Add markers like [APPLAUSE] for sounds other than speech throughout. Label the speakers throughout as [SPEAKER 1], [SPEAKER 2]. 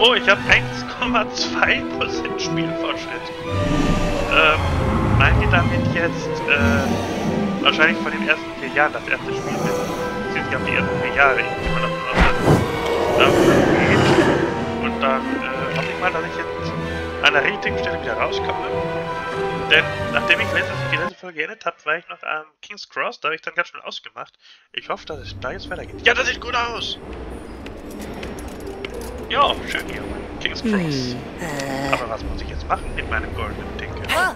[SPEAKER 1] Oh, ich habe 1,2% Spielfortschritt. Ähm, meinen die damit jetzt, äh, wahrscheinlich von den ersten vier Jahren das erste Spiel mit, sind ja die ersten vier Jahre, ich gehe mal davon aus, dass das geht. Und dann, äh, hoffe ich mal, dass ich jetzt an der richtigen Stelle wieder rauskomme. Denn nachdem ich letztes, die letzte Folge geendet habe, war ich noch am King's Cross, da habe ich dann ganz schnell ausgemacht. Ich hoffe, dass es da jetzt weitergeht. Ja, das sieht gut aus! Ja, schön hier, King's Cross. Aber was muss ich jetzt machen mit meinem goldenen Tinker?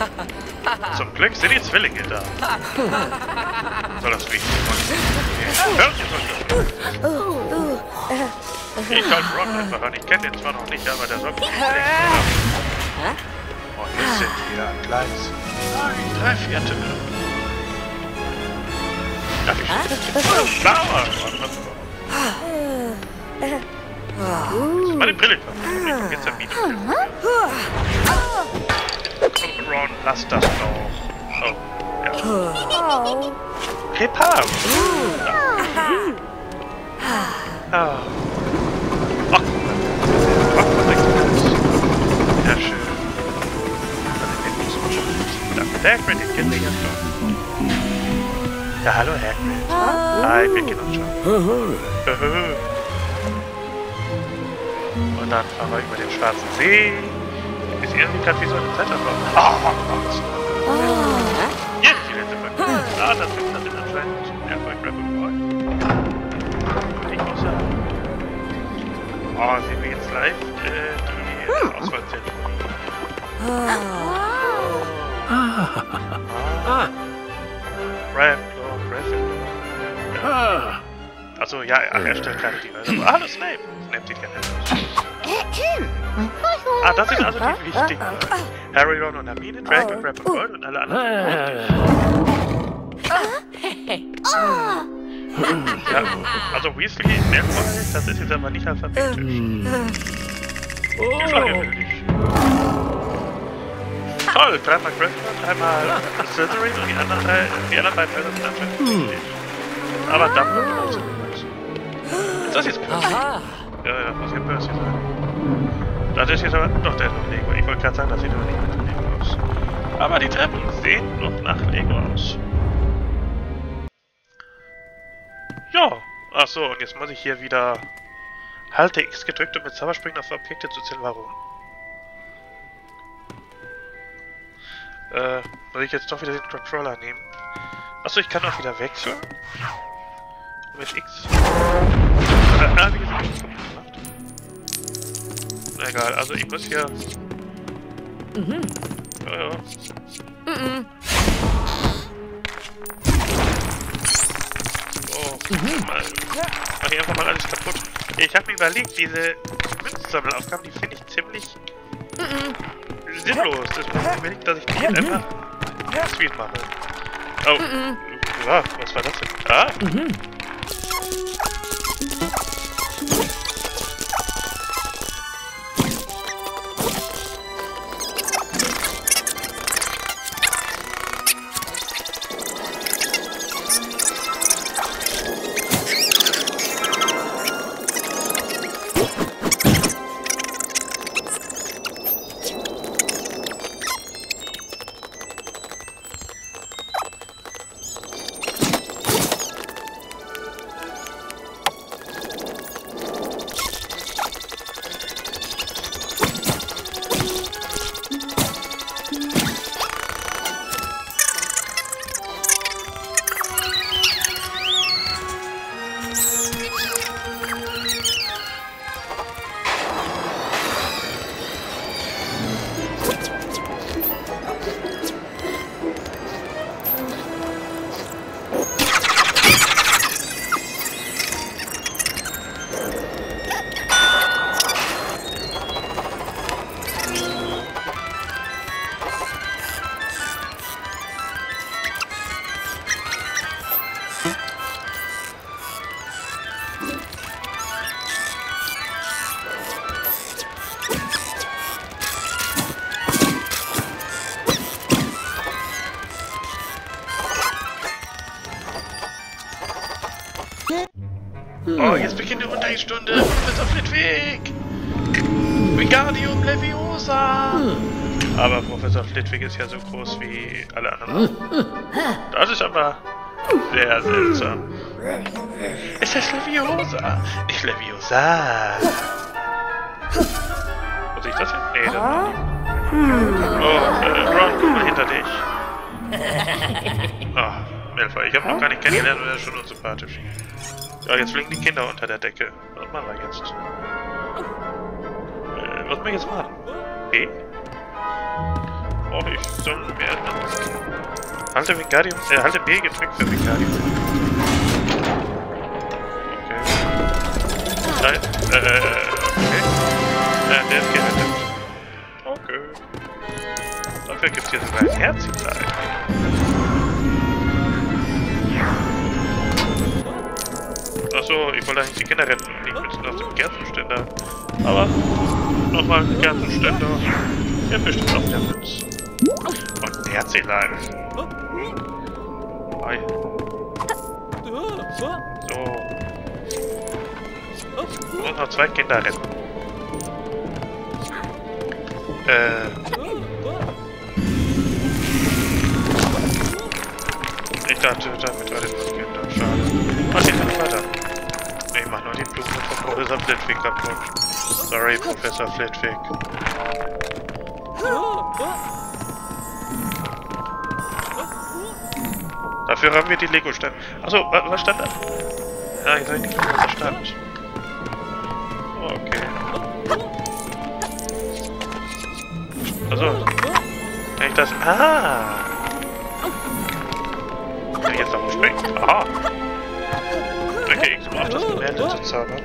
[SPEAKER 1] [LAUGHS] Zum Glück sind die Zwillinge da. Soll das wichtig sein? Hört ihr so Ich halte Ron einfach an. Ich kenne den zwar noch nicht, aber der soll mich nicht haben. Und jetzt sind wir an Gleis. Nein, drei Vierte. Darf ich? Flower! Meine Brille kommt. Jetzt am. Oh, Ron, lass das doch. Oh, ja. Repar! Ah. Ach, guck mal. Ach, was ist das? Ja, schön. Der Hagrid, den kennen wir ja schon. Ja, hallo Hagrid. Hi, wir kennen uns schon. Dann fahren wir über den Schwarzen See. Ist irgendwie gerade wie so eine Zeitarbeit. Oh, Gott. Hier ist die letzte Folge. Ah, das das sind anscheinend Erfolg Rapper Boy. Ich muss sagen. Oh, sehen wir jetzt live äh, die Auswahlzeremonie. Ah. Ravenclaw, Ravenclaw. Ja. Also ja, ach, er stellt gerade die Welt. Ah, das Snape. Snape sieht ja nett aus. Ah, das sind also die wichtigen. Harry, Ron und Hermine, Draco, Crab und Gold und alle anderen. Ja, also Weasley, Malfoy, das ist jetzt aber nicht alphabetisch. Die Flagge will ich. Toll, dreimal Gryffindor, dreimal Slytherin und die anderen, drei, die anderen beiden Felder sind anscheinend richtig. Aber Dumbledore Ist das jetzt Percy? Ja, ja, muss ja Percy sein. Das ist jetzt aber... Doch, der ist noch Lego. Ich wollte gerade sagen, das sieht aber nicht nach Lego aus. Aber die Treppen sehen noch nach Lego aus. Ja. Achso, und jetzt muss ich hier wieder... Halte X gedrückt, um mit Zauberspringen auf Objekte zu zählen. Warum? Äh, muss ich jetzt doch wieder den Controller nehmen? Achso, ich kann auch wieder wechseln. Mit X. Äh, ah, wie gesagt, ich egal, also ich muss hier...
[SPEAKER 2] Mhm.
[SPEAKER 1] Ja, ja.
[SPEAKER 2] Mhm.
[SPEAKER 1] So, mal, mach ich einfach mal alles kaputt. Ich habe mir überlegt, diese Münzsammelaufgaben, die finde ich ziemlich sinnlos. Deswegen habe ich überlegt, dass ich die jetzt einfach Street mache. Oh, ja, was war das denn? Ah,
[SPEAKER 2] Mhm.
[SPEAKER 1] Unterrichtsstunde. Du bist auf Weg. Wingardium Leviosa! Aber Professor Flitwick ist ja so groß wie alle anderen. Das ist aber sehr seltsam. Es ist Leviosa, nicht Leviosa. Muss ich das hin? Nee, das war die. Oh, äh, Ron, guck mal hinter dich. [LAUGHS] Oh, Malfoy, ich habe noch gar nicht kennengelernt und er ist schon unsympathisch. Ja, jetzt fliegen die Kinder unter der Decke. Was machen wir jetzt? Äh, was machen wir jetzt machen? B? Oh, ich soll mir... Halte Wingardium... Äh, halte B gedrückt für Wingardium. Okay. Nein, äh, okay. Äh, der ist gerettet. Okay. Dafür gibt es hier sogar ein Herzchen. Achso, ich wollte eigentlich die Kinder retten nicht mit auf dem Kerzenständer. Aber nochmal Kerzenständer. Der bestimmt auf der Mütze. Und ein Herzelein. Hi. So. Ich muss noch zwei Kinder retten. Äh. Ich dachte, damit war das Kinder. Schade. Mach den dann weiter. Mach nur die Blumen von Professor Flitwick kaputt. Sorry, Professor Flitwick. Dafür haben wir die Lego-Steine. Achso, wa was stand da? Ja, ich sag nicht, was stand. Okay. Also, kann ich das... Ah! Kann ich jetzt noch springen? Aha! Das Gemälde zu zaubern.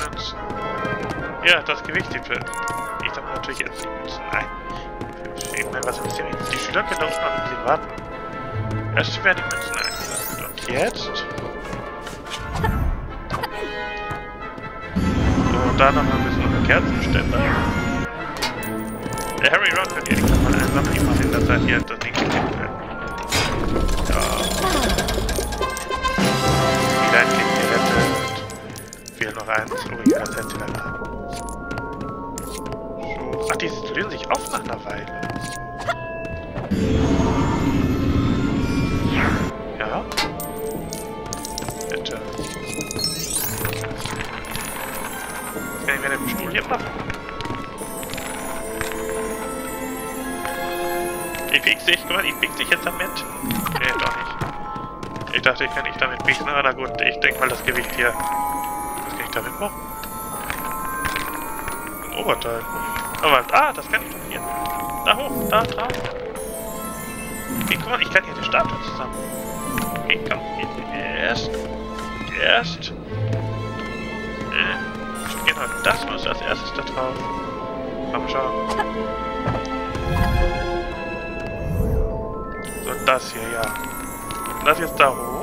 [SPEAKER 1] Münzen? Ja, das Gewicht die für. Ich darf natürlich jetzt die. Nein. Ich meine, was ist denn jetzt? Die Schüler können doch unten sie warten. Erst werden die Münzen eingesammelt. Und jetzt? So, und da noch ein bisschen noch Kerzenständer. Der Harry Ron wird hier nicht nochmal einsammeln. Ich mache in der Zeit hier das Ding gekippt wird. Noch eins. Wieder laden. So. Ach, die lösen sich auf nach einer Weile. Ja. Bitte. Jetzt kann ich mir den Stuhl hier machen. Ich piekse dich, guck mal, ich piekse dich jetzt damit. Nee, doch nicht. Ich dachte, ich kann nicht damit pieksen, aber na gut, ich denke mal das Gewicht hier. Was kann ich damit machen? Ein Oberteil. Aber, ah, das kann ich doch hier. Da hoch, da drauf. Okay, guck mal, ich kann hier eine Statue zusammen. Okay, komm, erst. Erst. Äh, genau, das muss als erstes da drauf. Mal schauen. So, das hier, ja. Das jetzt da hoch.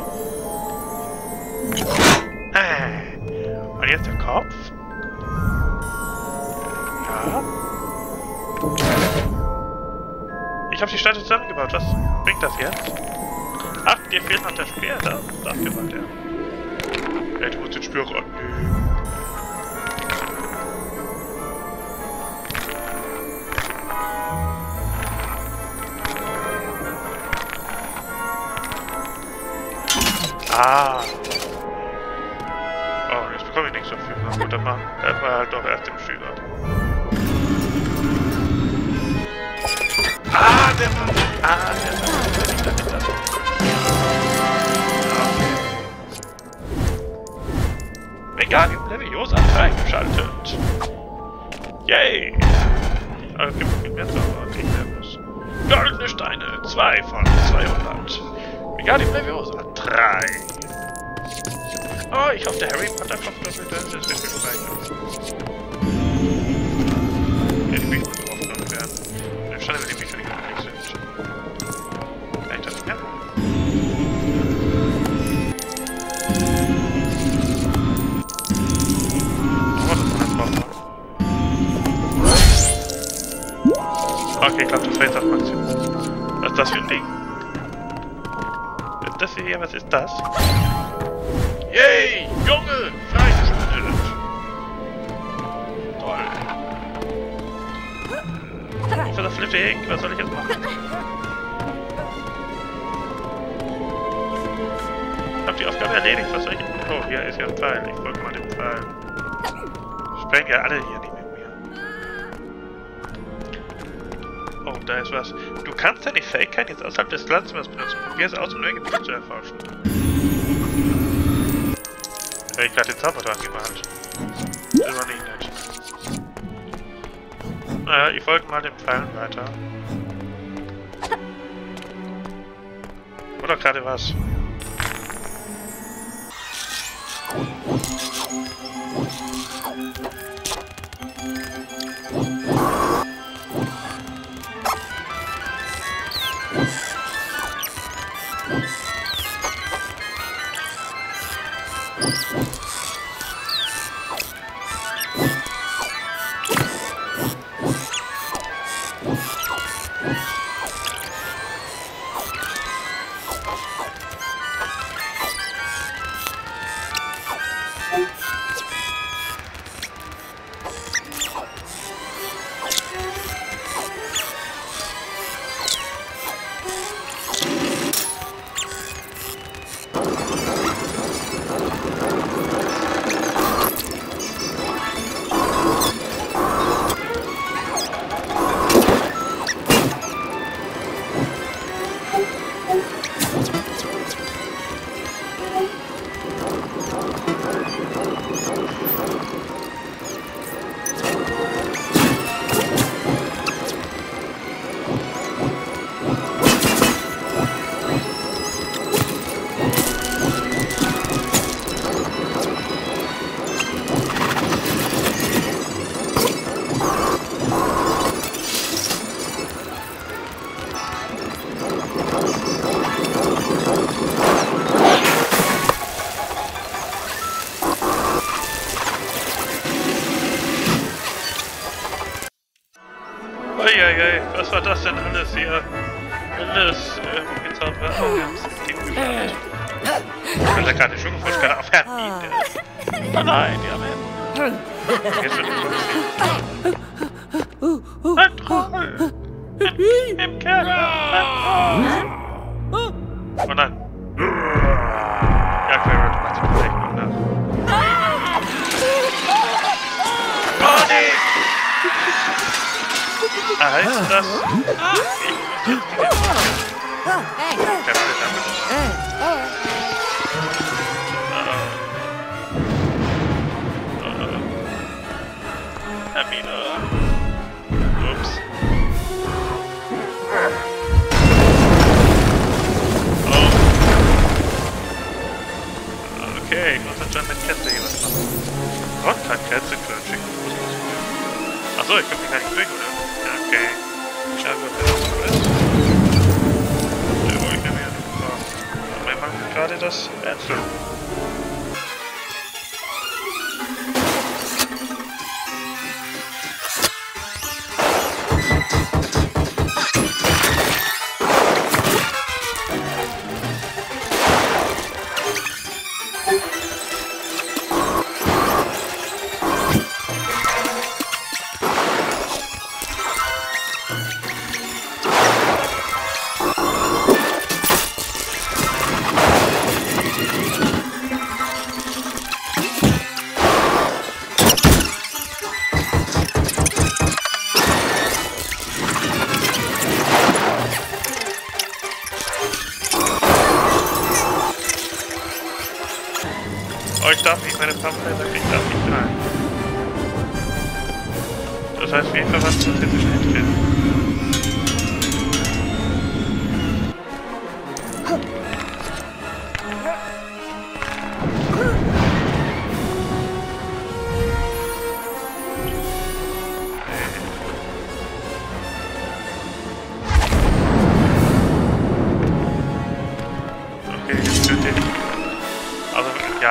[SPEAKER 1] Jetzt der Kopf. Ja. Ich habe die Statue zusammengebaut. Was bringt das jetzt? Ach, dir fehlt noch der Speer. Da, dafür war der. Du musst den Speer rannehmen. Ah. Jetzt ich nichts dafür. Gut, dann machen wir halt doch erst dem Schüler. Ah, der war... Ah, der war... Der liegt da nicht da. Okay. Meganium Leviosa freigeschaltet. Yay! Aber gibt gibt mehr Zauber, kriegen wir was. Goldene Steine, 2 von 200. Meganium Leviosa, 3. Oh, ich hoffe, der Harry Potter kommt noch mit uns. Das wird mir gespeichert. Ich bin gut drauf, dann werden. Schade, wenn die Bücher nicht mehr sind. Vielleicht das mehr? Oh, okay, ich glaube, das war jetzt das Maximum. Was ist das für ein Ding? Das hier? Was ist das? Yay! Junge! Freigeschaltet! Toll. Für das Flittig, was soll ich jetzt machen? Hab die Aufgabe erledigt, was soll ich... Oh, hier ist ja ein Pfeil. Ich folge mal dem Pfeil. Sprengen ja alle hier nicht mit mir. Oh, da ist was. Du kannst deine Fähigkeit jetzt außerhalb des Landzimmers benutzen. Probier es aus, um neue Gebiete zu erforschen. Habe ich gerade den Zauber dran gemacht. Das war nicht nett. Naja, ich folge mal den Pfeilen weiter. Oder gerade was? Eieiei, Im, Im Keller! Ein Troll! Oh nein. Ja, Carrot macht die Berechnung nach. Oh nee! Ah, heißt das? Ich muss jetzt die
[SPEAKER 2] Hey.
[SPEAKER 1] Kein Problem damit. Hermine. Ich muss Kätze hier was machen. Gott, kein Kätze können schicken. Achso, ich komme hier gar nicht durch, oder? Ja, Okay. Ja, gut, das ist gut. Ja, wo ich war. Aber wir machen gerade das Rätsel.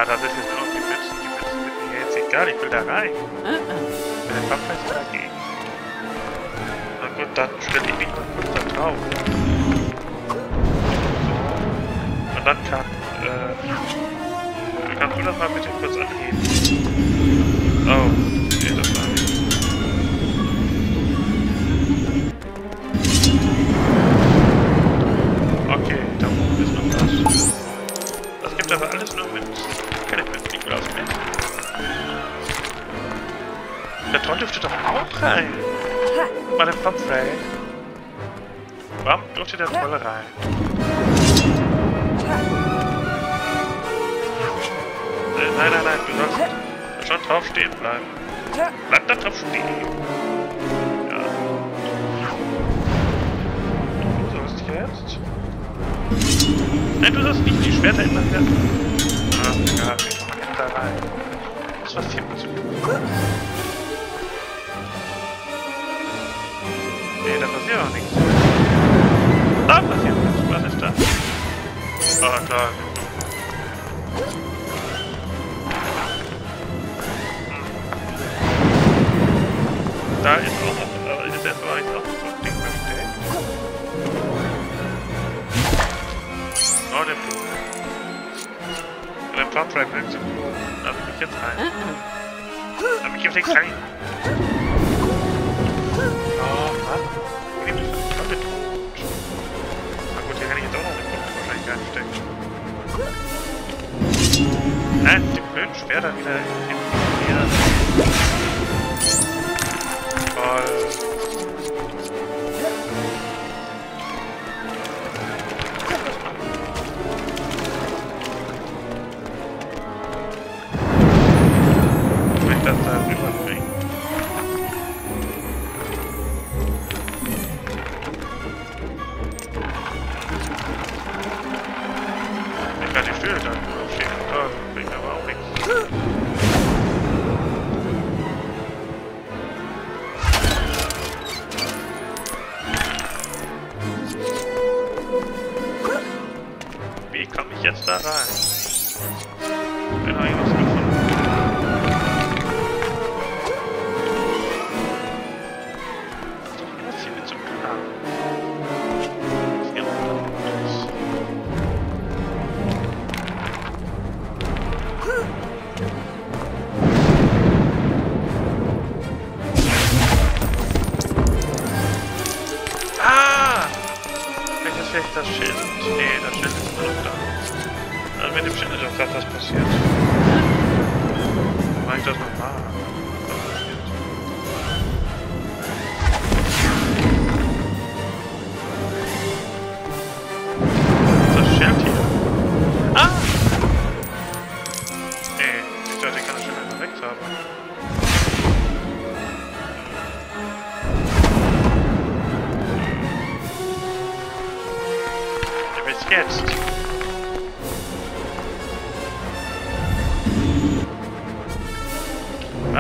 [SPEAKER 1] Ja, das ist jetzt die Mützen. Die Mützen sind mir jetzt egal, ich will da rein.
[SPEAKER 2] Uh-uh.
[SPEAKER 1] Der Pamphlet ist dagegen. Na Gut, dann stelle ich mich mal kurz da drauf. So. Und dann kann, äh, kannst du das mal bitte kurz anheben? Oh, rein? Äh, nein, nein, nein, du sollst schon drauf stehen bleiben. Bleib da drauf stehen. Ja. Du sollst jetzt... Nein, du sollst nicht die Schwerter der Hand. Ah, egal, wir kommen da rein. Das was hier mit zu tun. Nee, da passiert auch nichts. Da passiert nichts. Was ist da? Ah, klar. Hm. Da ist auch noch, da ist jetzt aber jetzt auch so ein Ding versteckt. Oh, der Blumen. Und der Pumpfrey will zum Blumen. Da hab ich mich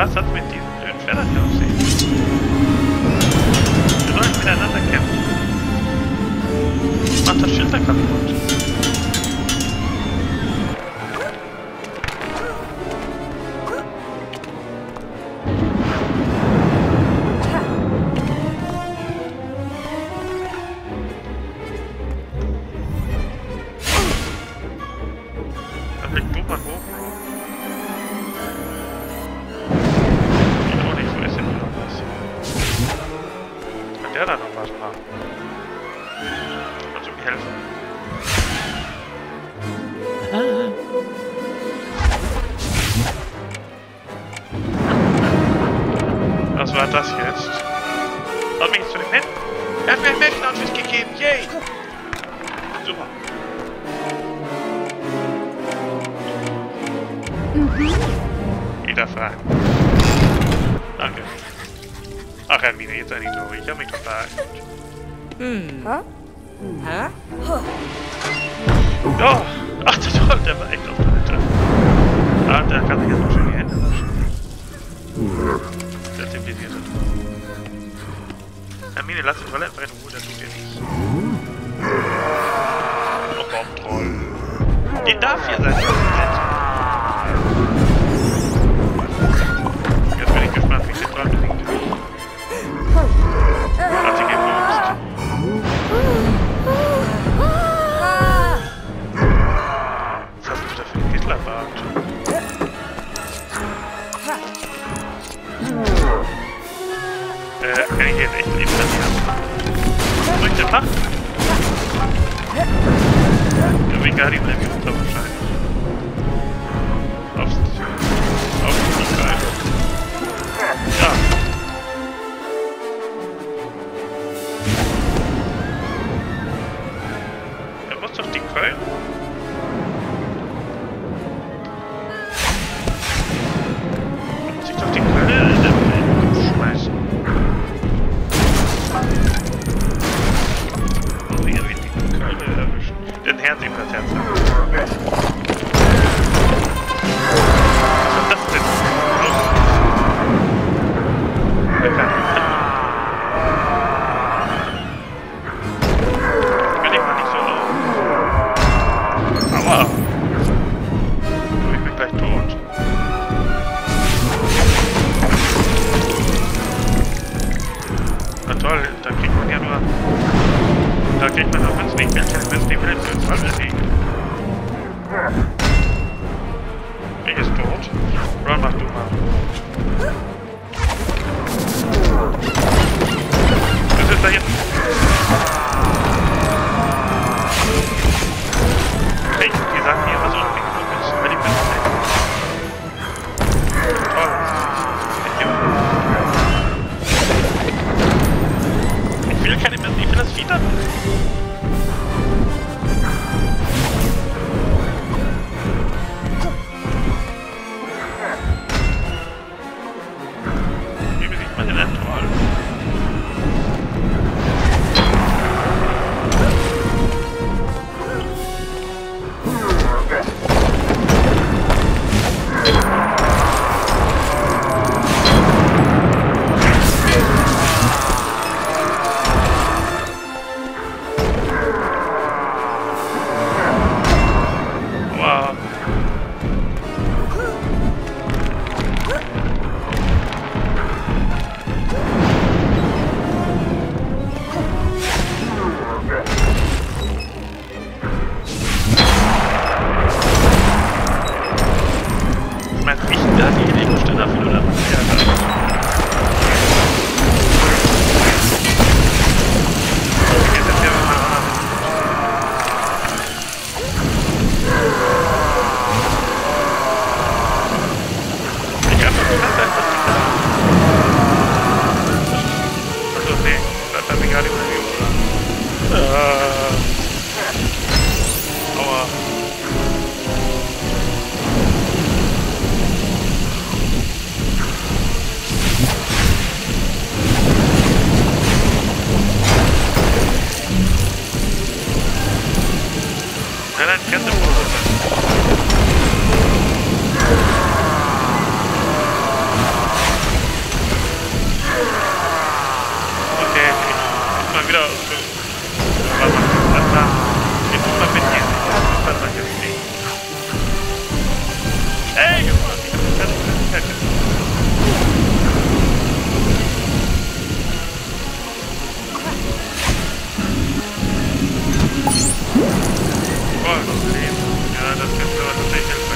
[SPEAKER 1] Was hat mit diesen blöden Schwertern hier auf sich? Wir sollen miteinander kämpfen. Macht das Schild da kaputt. Er hat ein Menschenoutfit gegeben, yay! Super. Wieder frei. Danke. Ach, Hermine, jetzt nicht so. Ich hab mich total.
[SPEAKER 2] Hä?
[SPEAKER 1] Ja! Ach, der Troll, der war echt auf Toilette. Ah, der kann sich jetzt mal schön die Hände waschen. Der zivilisierte. Hermine, lass den Troll einfach in Ruhe, der tut dir nichts. Oh, komm, Troll. Die darf hier sein. Jetzt bin ich Kann ich jetzt echt nicht installieren. Soll ich denn machen? Ja, wegen Harry bleibt unter wahrscheinlich. gleich tot. Na toll, da kriegt man ja nur... Da kriegt man nur 50 Münzen, wenn es die Münzen, 20 liegen. got it when he was on. Uh, oh well. Then I'd get the bullet. Oh, das ist ja das Beste, was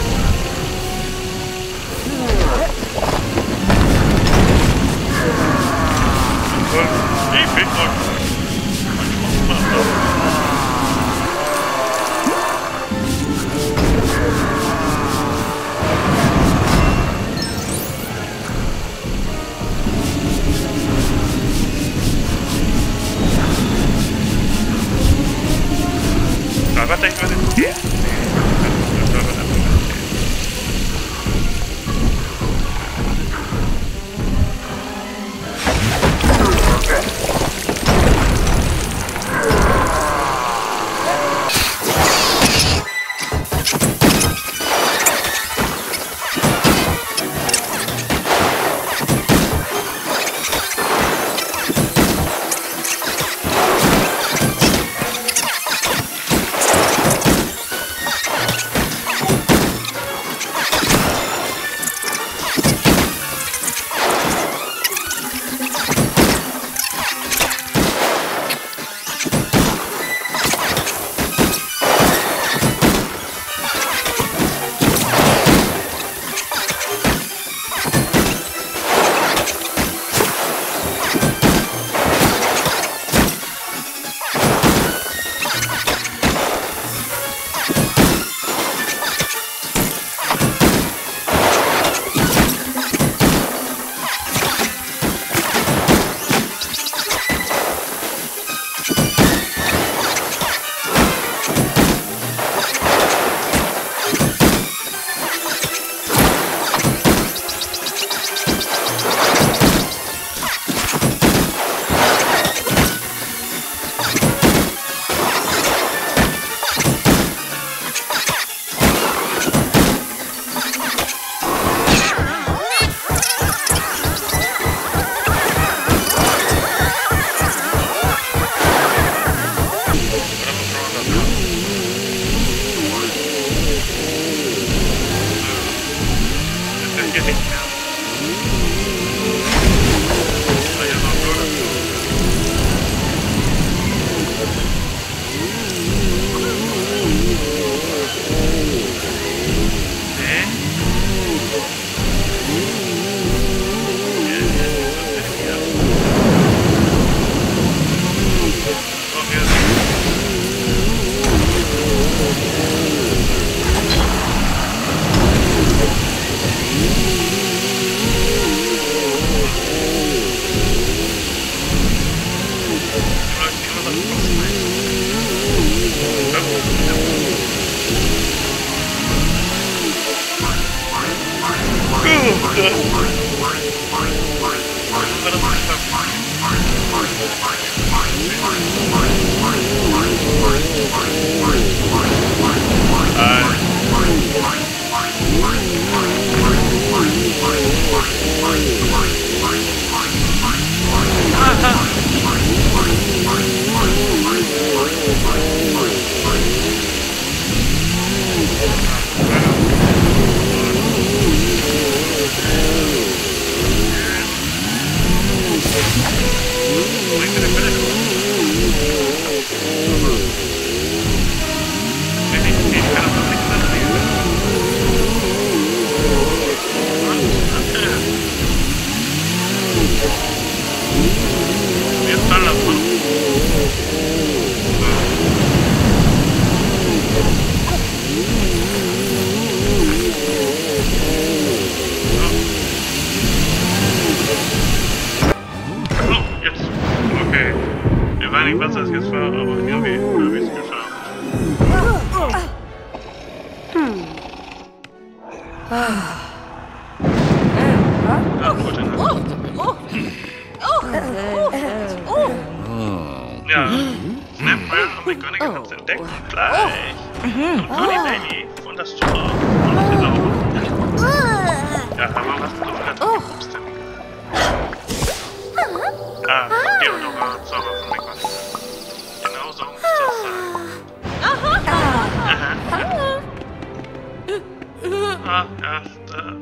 [SPEAKER 1] Ah, ja,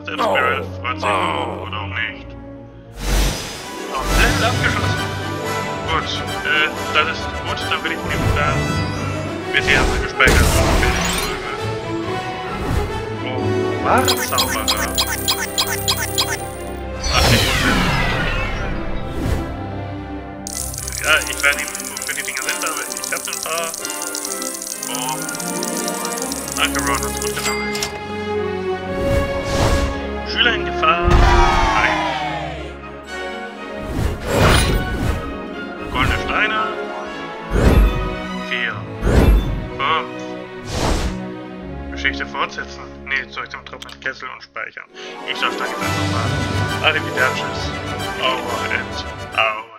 [SPEAKER 1] der, Spirit freut sich auch, oder auch nicht. Oh, Level abgeschlossen. Gut, äh, das ist gut, dann will ich nehmen, dann wird hier also gespeichert. Oh, Warenzauberer. Ach, nee. Ja, ich weiß nicht, wofür die Dinge sind, aber ich hab ein paar. Oh. Danke, Ron, hat's gut genommen. Schüler in Gefahr. Nein. Goldene Steine. Vier. Fünf. Geschichte fortsetzen. Nee, zurück zum trockenen Kessel und speichern. Ich sag dann jetzt einfach mal. Arrivederci. Over and out.